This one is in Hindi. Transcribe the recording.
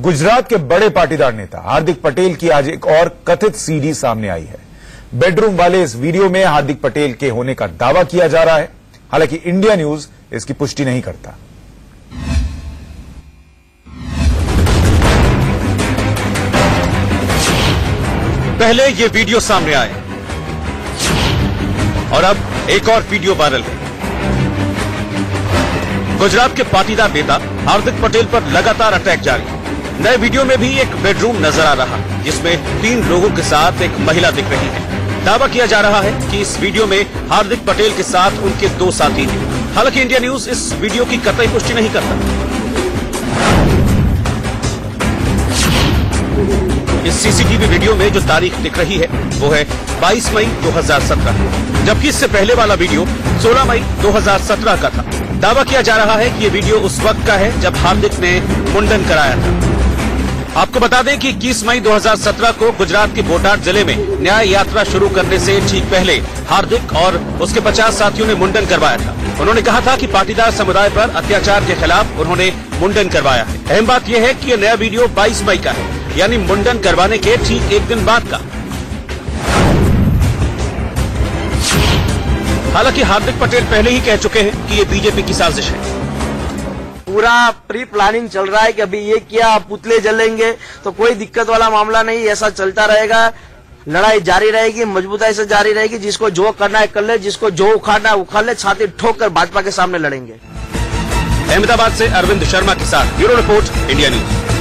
गुजरात के बड़े पाटीदार नेता हार्दिक पटेल की आज एक और कथित सीडी सामने आई है। बेडरूम वाले इस वीडियो में हार्दिक पटेल के होने का दावा किया जा रहा है। हालाँकि इंडिया न्यूज़ इसकी पुष्टि नहीं करता। पहले ये वीडियो सामने आए। और अब एक और वीडियो वायरल है। गुजरात के पाटीदार नेता हार्दिक पटेल पर लगातार अटैक जारी। नए वीडियो में भी एक बेडरूम नज़र आ रहा, जिसमें तीन लोगों के साथ एक महिला दिख रही है। दावा किया जा रहा है कि इस वीडियो में हार्दिक पटेल के साथ उनके दो साथी थे हालाँकि इंडिया न्यूज़ इस वीडियो की कतई पुष्टि नहीं करता। इस सीसीटीवी वीडियो में जो तारीख दिख रही है, वो है 22 मई 2017 जबकि इससे पहले वाला वीडियो 16 मई 2017 का था। दावा किया जा रहा है कि ये वीडियो उस वक्त का है जब हार्दिक ने मुंडन कराया था। आपको बता दें कि 21 मई 2017 को गुजरात के बोटाद ज़िले में न्याय यात्रा शुरू करने से ठीक पहले हार्दिक और उसके 50 साथियों ने मुंडन करवाया था। उन्होंने कहा था कि पाटीदार समुदाय पर अत्याचार के खिलाफ उन्होंने मुंडन करवाया है। अहम बात यह है कि यह नया वीडियो 22 मई का है, यानी मुंडन करवाने के ठीक एक दिन बाद का। हालाँकि हार्दिक पटेल पहले ही कह चुके हैं कि ये बीजेपी की साजिश है। पूरा प्री प्लानिंग चल रहा है कि अभी ये किया पुतले जलेंगे तो कोई दिक्कत वाला मामला नहीं, ऐसा चलता रहेगा। लड़ाई जारी रहेगी, मजबूताई से जारी रहेगी, जिसको जो करना है कर ले, जिसको जो उखाड़ना है उखाड़ ले, छाती ठोक कर भाजपा के सामने लड़ेंगे। अहमदाबाद से अरविंद शर्मा के साथ ब्यूरो रिपोर्ट, इंडिया न्यूज़।